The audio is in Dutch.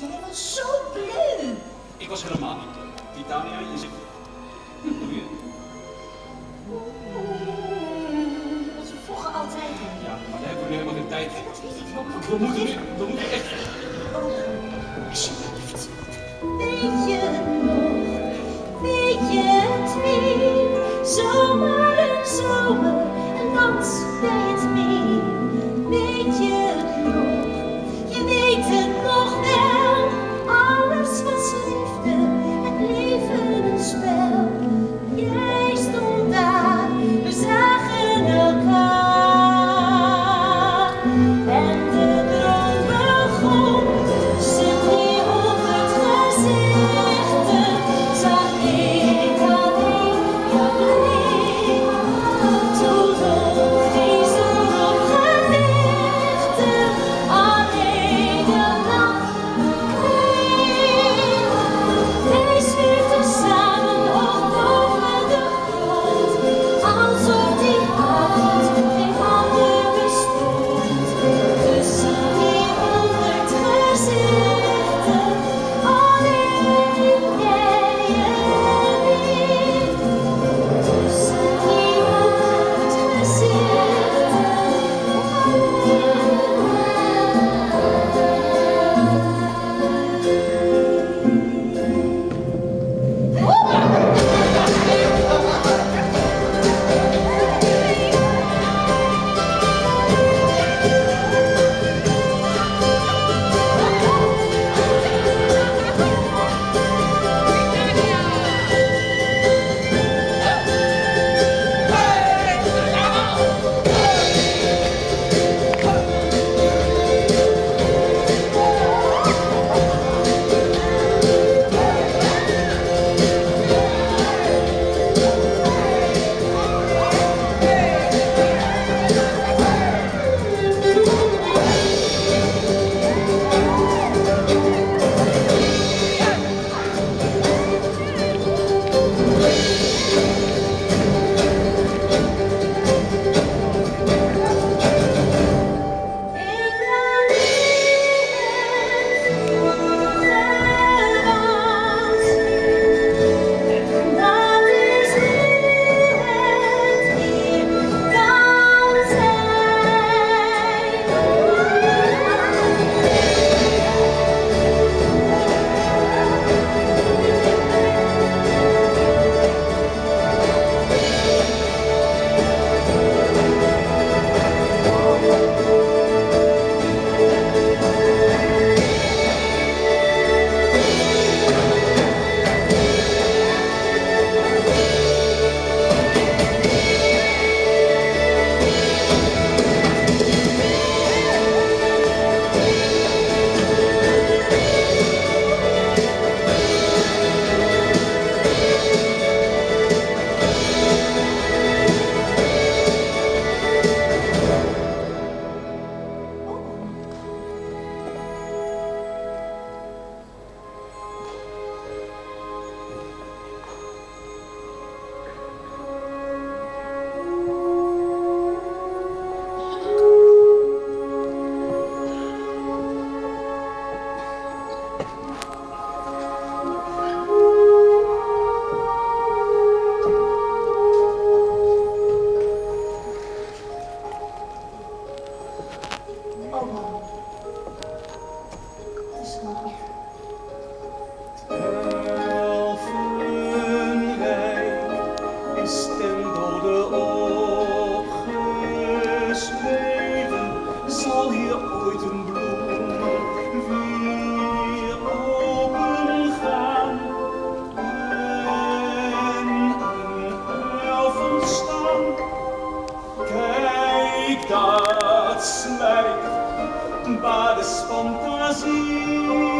Jij was zo bleu. Ik was helemaal niet blij. Titania, je zit... Doe je? Dat we vroeger altijd. Ja, maar daar hebben we nu helemaal geen tijd voor. We moeten nu, we moeten echt... Alsjeblieft. Weet je nog, weet je het weer? Zomer en zomer en dans bij het meer. Weet je dat smerkt, waar de fantasie.